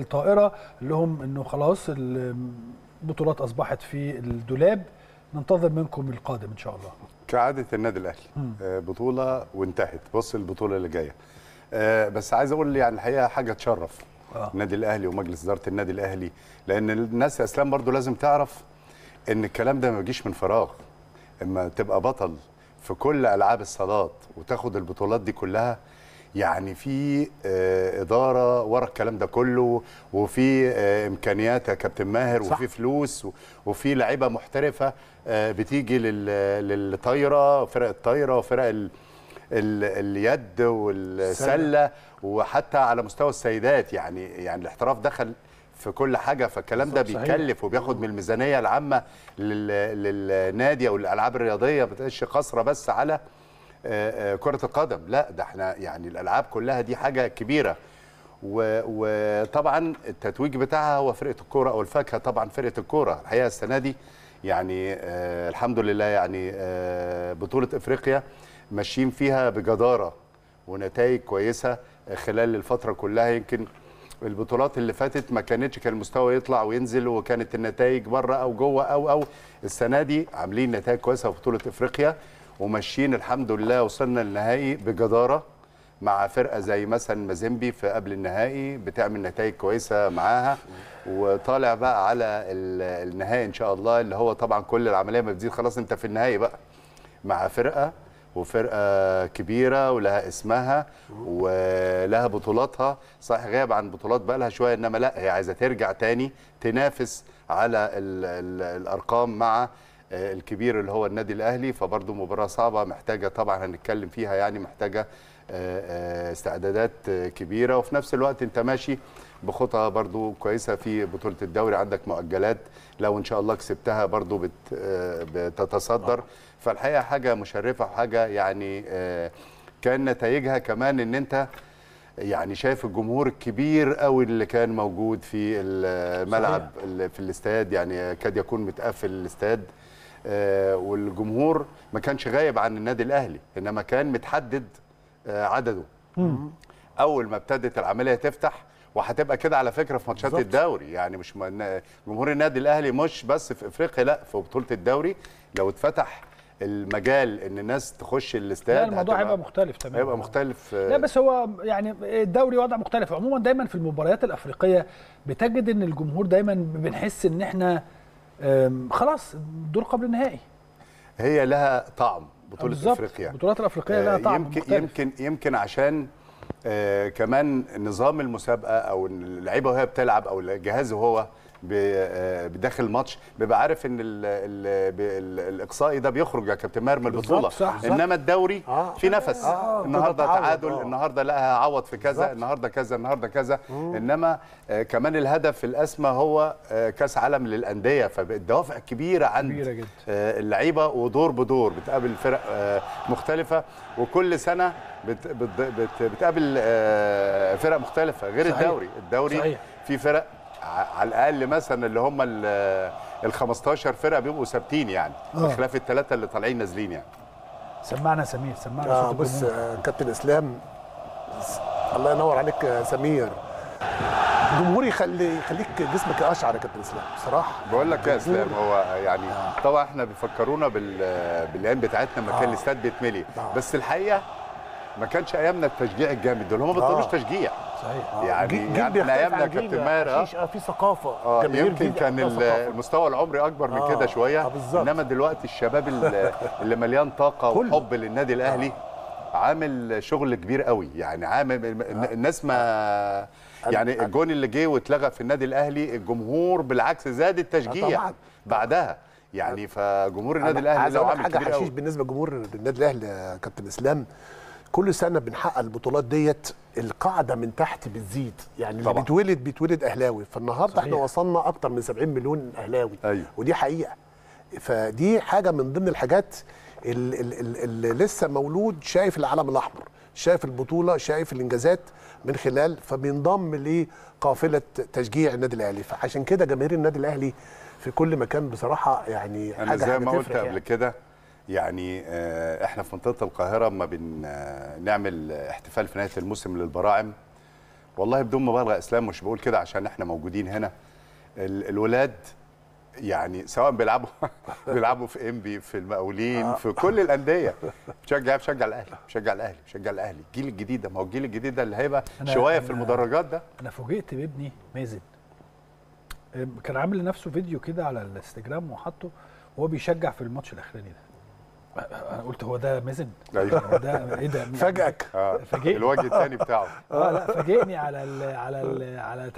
الطائرة لهم إنه خلاص البطولات أصبحت في الدولاب ننتظر منكم القادم إن شاء الله. كعادة النادي الأهلي. آه، بطولة وانتهت. بص البطولة اللي جاية. آه، بس عايز أقول يعني الحقيقة حاجة تشرف آه. النادي الأهلي ومجلس إدارة النادي الأهلي لأن الناس يا إسلام برضو لازم تعرف إن الكلام ده ما بيجيش من فراغ. إما تبقى بطل في كل ألعاب الصالات وتاخد البطولات دي كلها يعني في آه، إدارة ورا الكلام ده كله وفي آه، إمكانيات يا كابتن ماهر صح. وفي فلوس وفي لعيبة محترفة آه، بتيجي لل- للطايرة فرق الطايرة وفرق ال- ال- اليد والسلة وحتى على مستوى السيدات. يعني يعني الاحتراف دخل في كل حاجة فالكلام ده بيكلف وبياخد من الميزانية العامة لل- للنادي أو الألعاب الرياضية ما بتبقاش قاصرة بس على كرة القدم. لا ده إحنا يعني الألعاب كلها دي حاجة كبيرة. وطبعا التتويج بتاعها هو فرقة الكورة أو الفاكهة طبعا فرقة الكورة. الحقيقة السنة دي يعني آه الحمد لله يعني آه بطولة إفريقيا ماشيين فيها بجدارة ونتائج كويسة خلال الفترة كلها. يمكن البطولات اللي فاتت ما كانتش كان المستوى يطلع وينزل وكانت النتائج بره أو جوه أو أو السنة دي عاملين نتائج كويسة في بطولة إفريقيا. وماشيين الحمد لله وصلنا للنهائي بجدارة مع فرقة زي مثلا مازيمبي في قبل النهائي بتعمل نتائج كويسة معاها. وطالع بقى على ال- النهائي إن شاء الله اللي هو طبعا كل العملية ما بتزيد خلاص أنت في النهائي بقى مع فرقة وفرقة كبيرة ولها اسمها ولها بطولاتها. صحيح غاب عن بطولات بقى لها شوية إنما لا هي عايزة ترجع تاني تنافس على ال ال الأرقام مع الكبير اللي هو النادي الأهلي فبرضه مباراة صعبة محتاجة طبعا هنتكلم فيها يعني محتاجة آه، آه، استعدادات آه، كبيرة. وفي نفس الوقت انت ماشي بخطى برضو كويسة في بطولة الدوري عندك مؤجلات. لو إن شاء الله كسبتها برضو بت آه، بتتصدر فالحقيقة حاجة مشرفة وحاجة يعني آه، كان نتائجها كمان إن انت يعني شايف الجمهور الكبير قوي اللي كان موجود في الملعب اللي في الاستاد. يعني كاد يكون متقفل الاستاد. آه، والجمهور ما كانش غايب عن النادي الأهلي إنما كان متحدد آه، عدده. أول ما ابتدت العملية تفتح وهتبقى كده على فكرة في ماتشات. الدوري. يعني مش من- جمهور النادي الأهلي مش بس في إفريقيا لأ في بطولة الدوري. لو اتفتح المجال إن الناس تخش الاستاد لا الموضوع هيبقى مختلف تماما. هيبقى مختلف آه، لا بس هو يعني الدوري وضع مختلف. عموما دايما في المباريات الأفريقية بتجد إن الجمهور دايما بنحس إن إحنا خلاص دور قبل النهائي هي لها طعم بطولة بالظبط. إفريقيا البطولات الأفريقية لها آه، طعم يمكن مختلف. يمكن يمكن عشان آه كمان نظام المسابقة أو اللعيبة وهي بتلعب أو الجهاز وهو بداخل الماتش بيبقى عارف إن ال ال ال الإقصائي ده بيخرج يا كابتن ماهر من البطولة صح، صح. إنما الدوري آه. في نفس آه، النهارده تتعود، تعادل آه. النهارده لا هعوض في كذا. النهارده كذا النهارده كذا إنما آه كمان الهدف الأسمى هو آه كأس عالم للأندية فالدوافع كبيرة عند كبيرة جدا. آه، اللعيبة ودور بدور بتقابل فرق آه، مختلفة وكل سنة بت بت بت بتقابل آه، فرق مختلفة غير صحيح. الدوري الدوري صحيح. في فرق على الأقل مثلا اللي هم ال 15 فرقة بيبقوا ثابتين يعني آه. بخلاف الثلاثه اللي طالعين نازلين يعني سمعنا سمير سمعنا آه صوت بص آه، كابتن إسلام الله ينور عليك يا سمير الجمهور يخلي يخليك جسمك أشعر يا كابتن إسلام بصراحة بقول لك يا إسلام هو يعني طبعا إحنا بيفكرونا بال بالأيام بتاعتنا لما كان آه. الاستاد بيتملي آه. بس الحقيقة ما كانش أيامنا التشجيع الجامد دول هم ما بيطلبوش آه. تشجيع. صحيح. يعني جيل- يعني أيامنا كابتن ماهر آه آه، في ثقافة. آه يمكن كان ثقافة. المستوى العمري أكبر من آه، كده شوية. آه،. إنما دلوقتي الشباب ال- اللي مليان طاقة. وحب للنادي الأهلي عامل شغل كبير قوي. يعني عامل الناس ما يعني الجون اللي جه واتلغى في النادي الأهلي الجمهور بالعكس زاد التشجيع. بعدها. يعني فجمهور النادي الأهلي لك عامل حاجة حشيش بالنسبة لجمهور النادي الأهلي كابتن إسلام. كل سنة بنحقق البطولات ديت القاعدة من تحت بتزيد يعني اللي طبعاً. بيتولد بيتولد أهلاوي فالنهاردة إحنا. وصلنا أكتر من 70 مليون أهلاوي أيوة. ودي حقيقة فدي حاجة من ضمن الحاجات ال- ال- ال- اللي لسه مولود شايف العلم الأحمر شايف البطولة شايف الإنجازات من خلال فبينضم لقافلة تشجيع النادي الأهلي فعشان كده جماهير النادي الأهلي في كل مكان بصراحة يعني أنا حاجة زي ما قلت قبل يعني. كده يعني آه، إحنا في منطقة القاهرة اما بنعمل احتفال في نهاية الموسم للبراعم. والله بدون مبالغة إسلام مش بقول كده عشان إحنا موجودين هنا. ال- الولاد يعني سواء بيلعبوا بيلعبوا في انبي في المقاولين في كل الأندية. بشجع بشجع الأهلي بشجع الأهلي بشجع الأهلي. الجيل الجديد ده ما هو الجيل الجديد ده اللي هيبقى شوية في المدرجات ده. أنا فوجئت بابني مازن. كان عامل لنفسه فيديو كده على الإنستجرام وحطه وهو بيشجع في الماتش الأخراني ده. أنا قلت هو ده مازن أيوة. هو ده إيه ده فاجئك آه فاجئني. الوجه الثاني بتاعه آه لا فاجئني على ال على ال على